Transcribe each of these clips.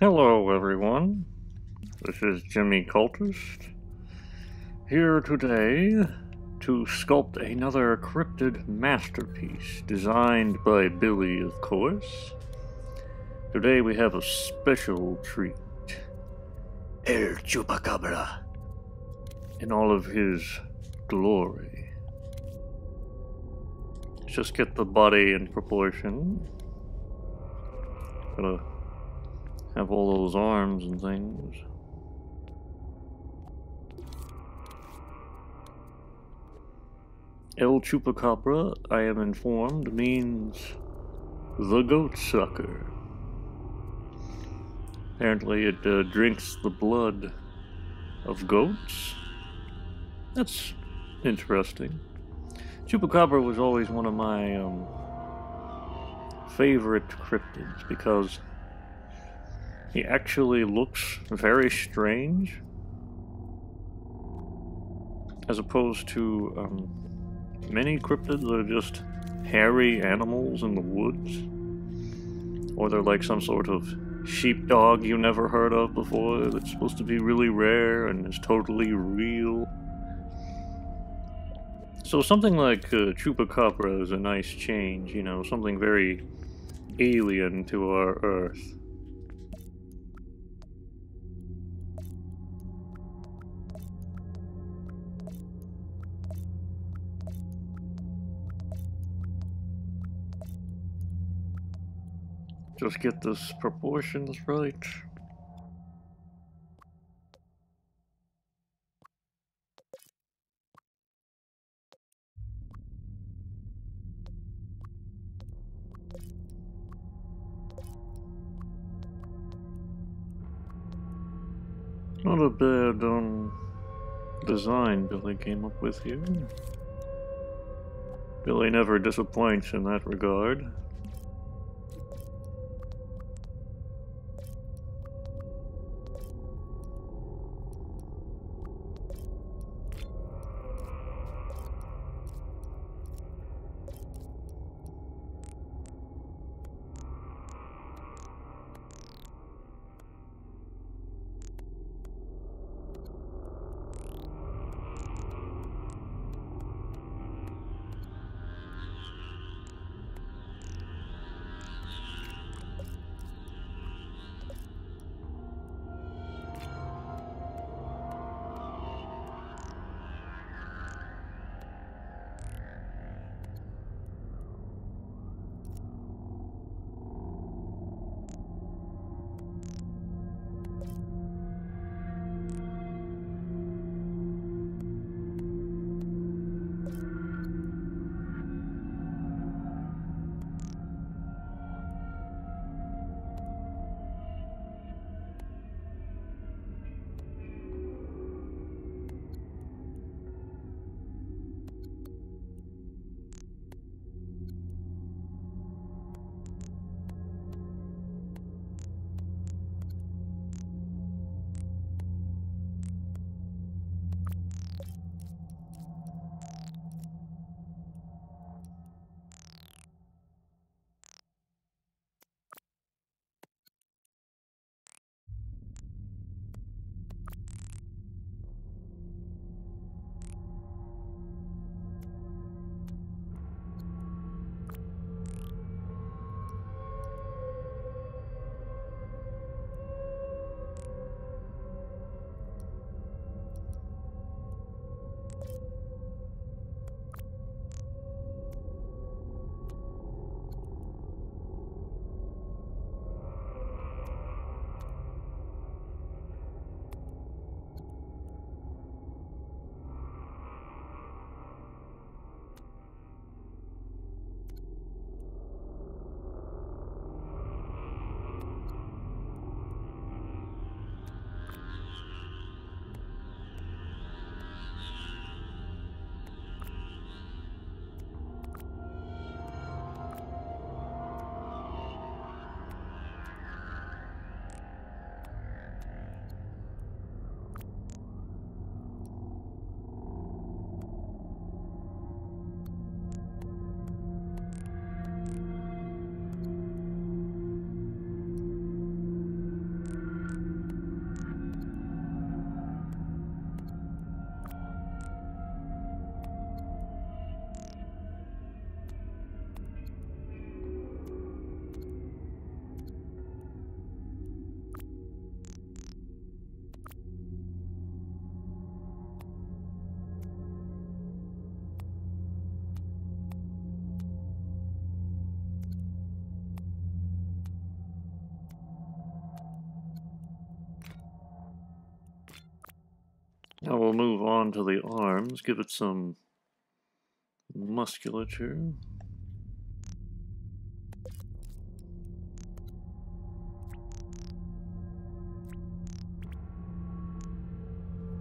Hello, everyone. This is Jimmy Cultist. Here today to sculpt another cryptid masterpiece designed by Billy, of course. Today we have a special treat. El Chupacabra. In all of his glory. Let's just get the body in proportion. Gotta have all those arms and things. El Chupacabra, I am informed, means the goat sucker. Apparently, it uh, drinks the blood of goats. That's interesting. Chupacabra was always one of my um, favorite cryptids because he actually looks very strange as opposed to um, many cryptids that are just hairy animals in the woods or they're like some sort of sheepdog you never heard of before that's supposed to be really rare and is totally real. So something like uh, Chupacabra is a nice change, you know, something very alien to our Earth. Just get this proportions right. Not a bad um, design Billy came up with here. Billy never disappoints in that regard. On to the arms, give it some musculature.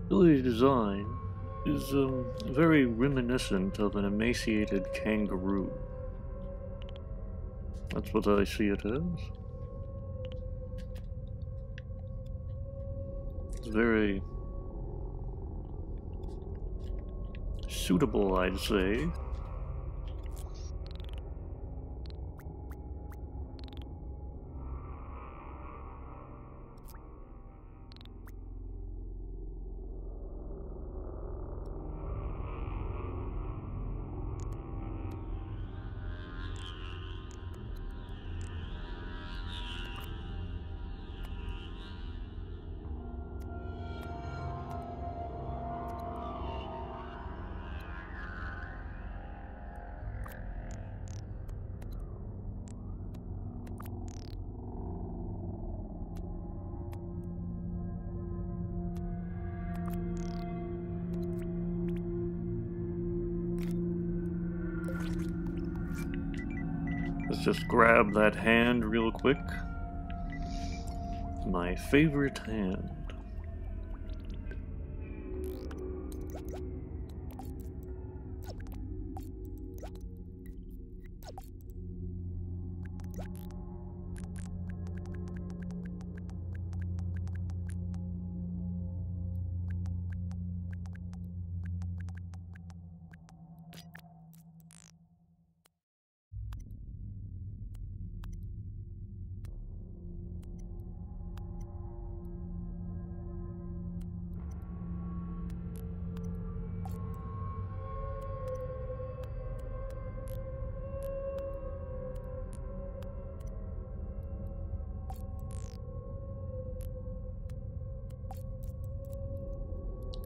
The design is um, very reminiscent of an emaciated kangaroo. That's what I see it as. It's very suitable, I'd say. Just grab that hand real quick. My favorite hand.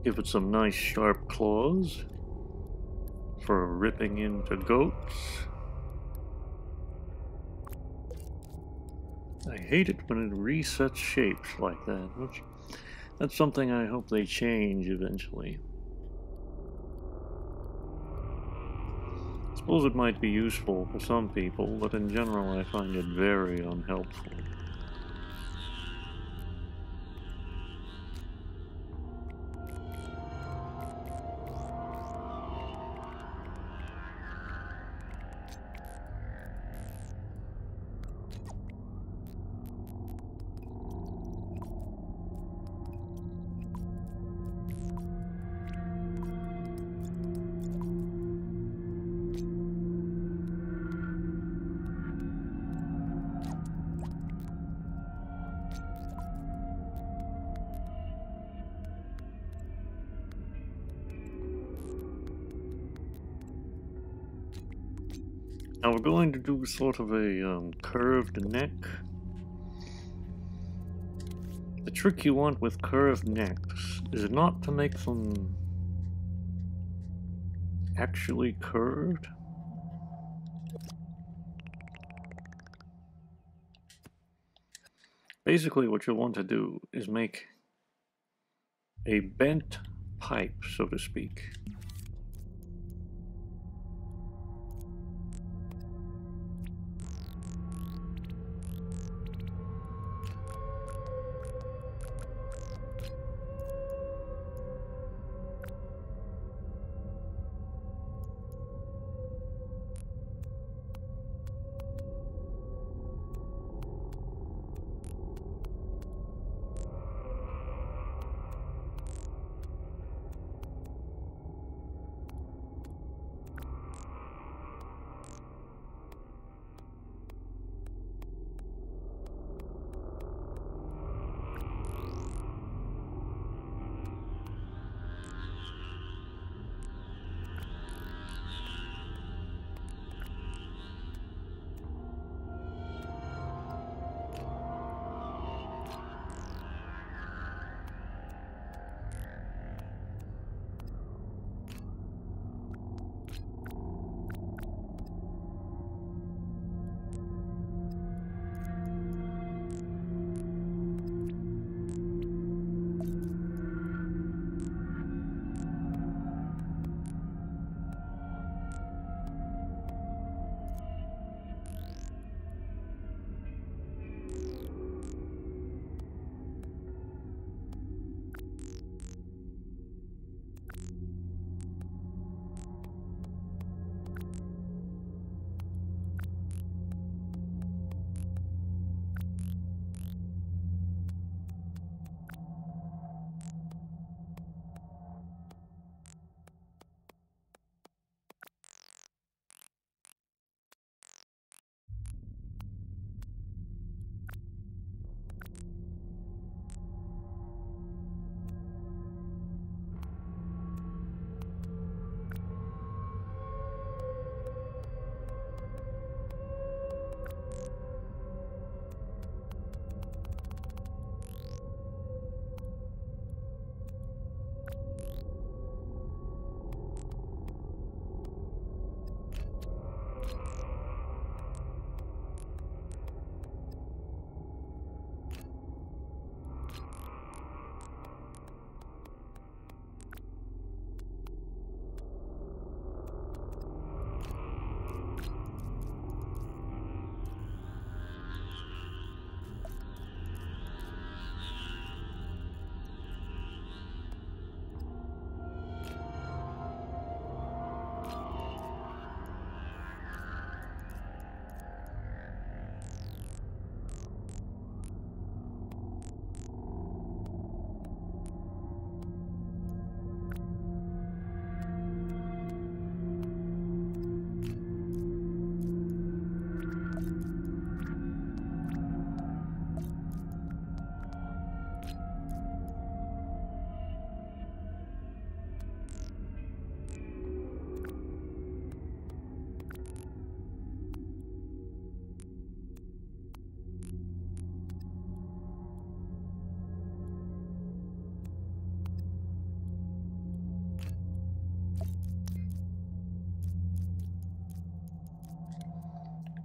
Give it some nice sharp claws for ripping into goats. I hate it when it resets shapes like that, which that's something I hope they change eventually. I suppose it might be useful for some people, but in general I find it very unhelpful. Now we're going to do sort of a um, curved neck. The trick you want with curved necks is not to make them actually curved. Basically what you want to do is make a bent pipe, so to speak.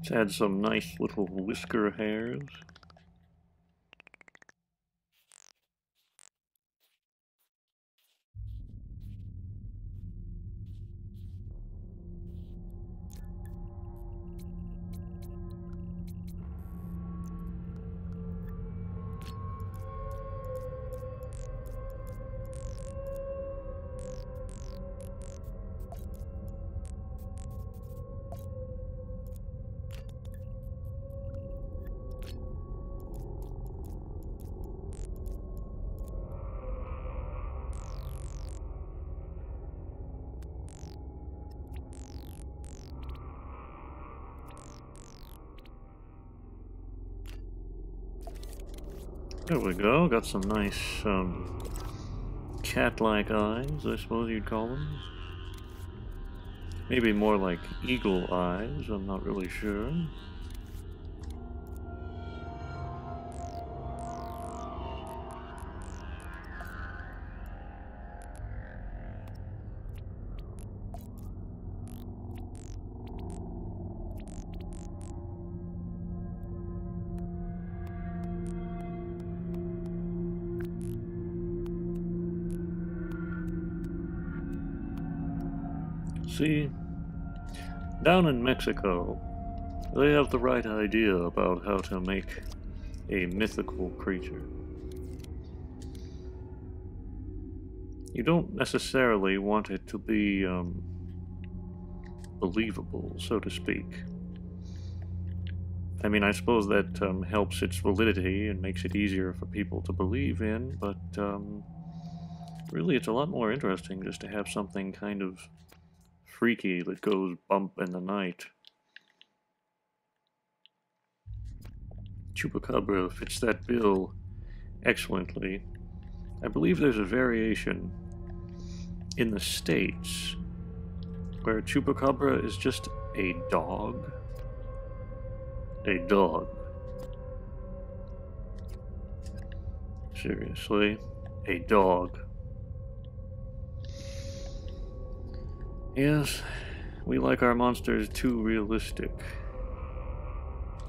Let's add some nice little whisker hairs. There we go, got some nice, um, cat-like eyes, I suppose you'd call them. Maybe more like eagle eyes, I'm not really sure. Down in Mexico, they have the right idea about how to make a mythical creature. You don't necessarily want it to be, um, believable, so to speak. I mean, I suppose that um, helps its validity and makes it easier for people to believe in, but um, really it's a lot more interesting just to have something kind of freaky that goes bump in the night. Chupacabra fits that bill excellently. I believe there's a variation in the States where Chupacabra is just a dog. A dog. Seriously? A dog. Yes, we like our monsters too realistic.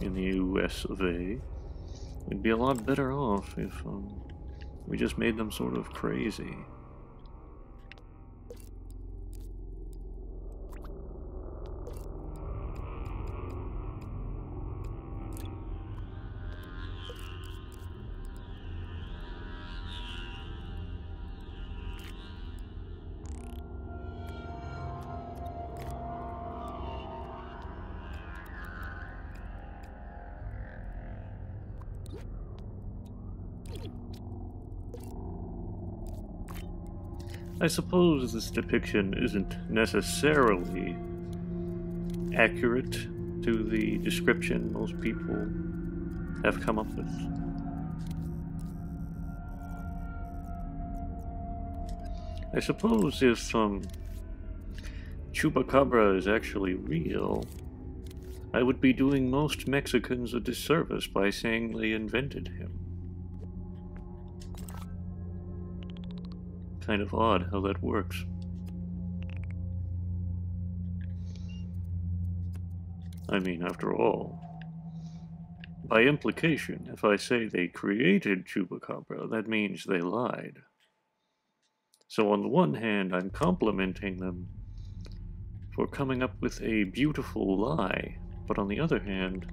In the US of A. We'd be a lot better off if um, we just made them sort of crazy. I suppose this depiction isn't necessarily accurate to the description most people have come up with. I suppose if um, Chupacabra is actually real, I would be doing most Mexicans a disservice by saying they invented him. Kind of odd how that works. I mean, after all, by implication, if I say they created Chupacabra, that means they lied. So on the one hand, I'm complimenting them for coming up with a beautiful lie, but on the other hand,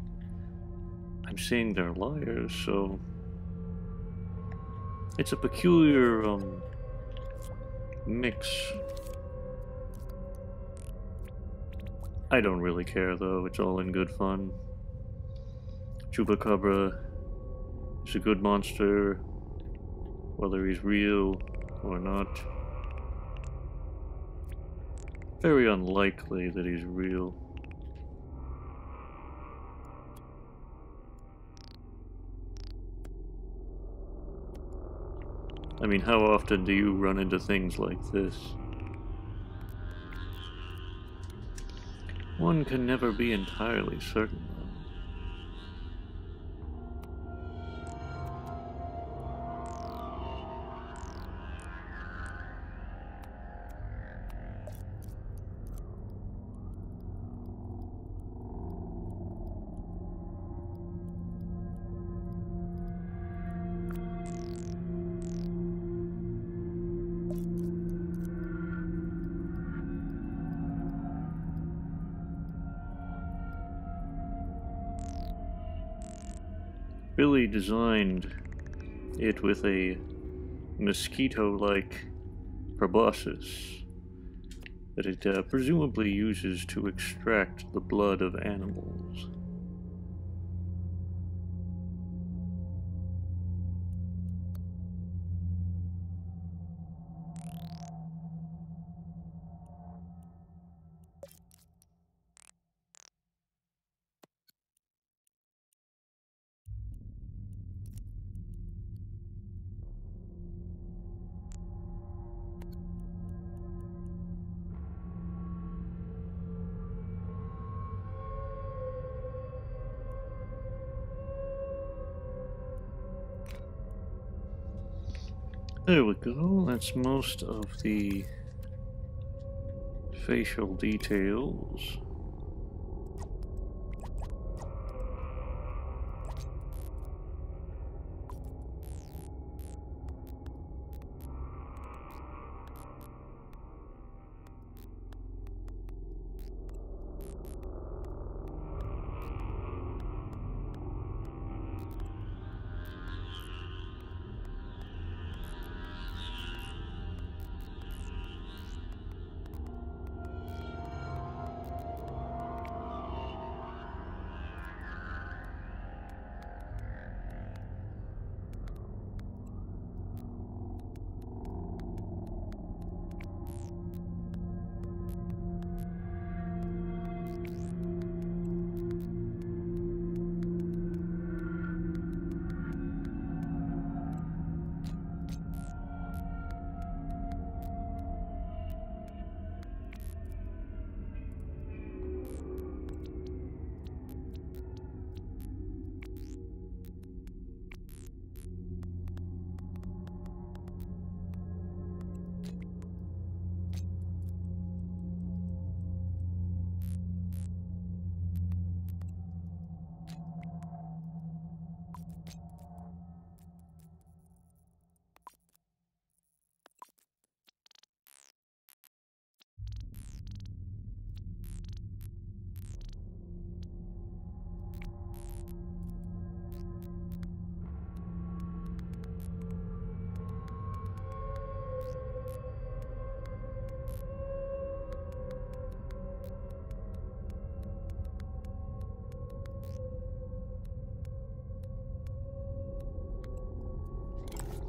I'm saying they're liars, so it's a peculiar um, mix. I don't really care though, it's all in good fun. Chupacabra is a good monster, whether he's real or not. Very unlikely that he's real. I mean, how often do you run into things like this? One can never be entirely certain. Billy designed it with a mosquito-like proboscis that it uh, presumably uses to extract the blood of animals. There we go. That's most of the facial details.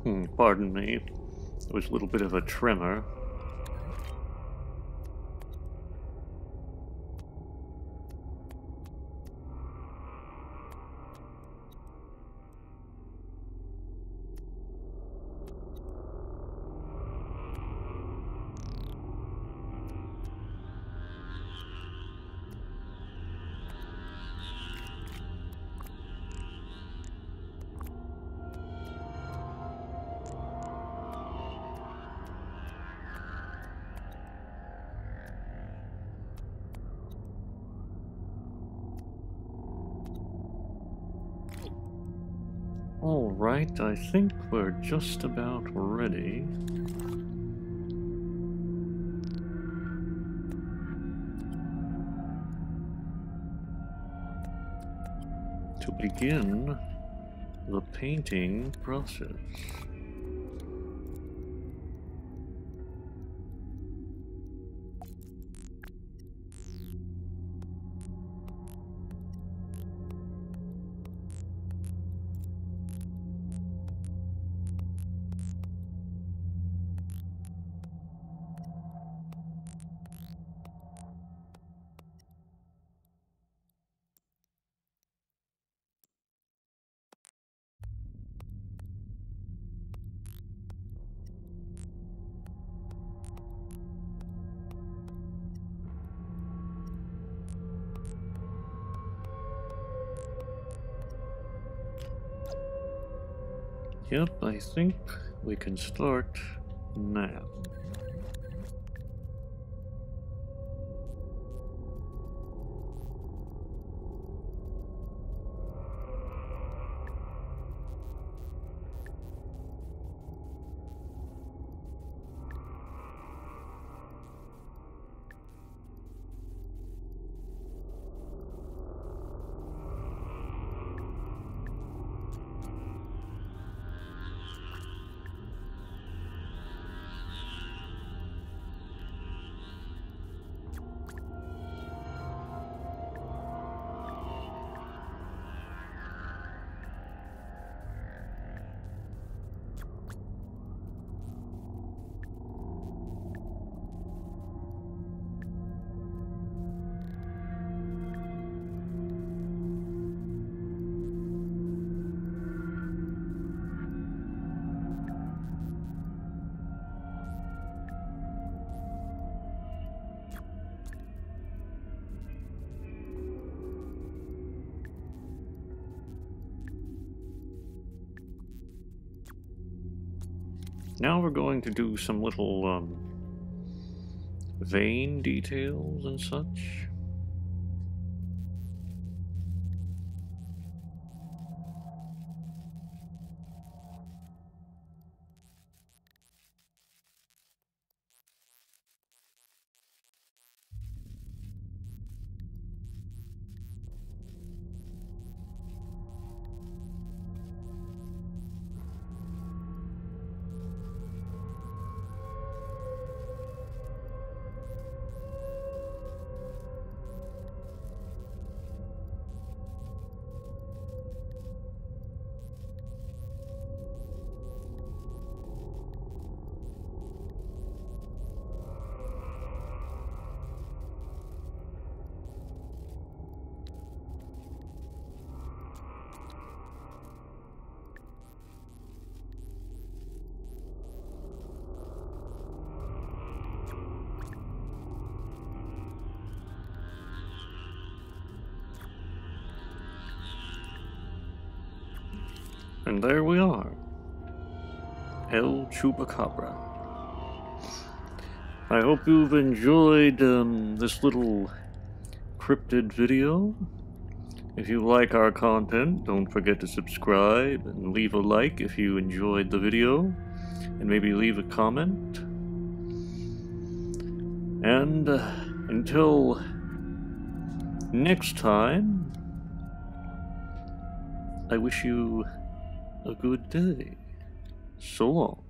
Hmm, pardon me. It was a little bit of a tremor. Alright, I think we're just about ready. To begin the painting process. Yep, I think we can start now. Now we're going to do some little um, vein details and such. And there we are. El Chupacabra. I hope you've enjoyed um, this little cryptid video. If you like our content, don't forget to subscribe and leave a like if you enjoyed the video, and maybe leave a comment. And uh, until next time, I wish you a good day. So long.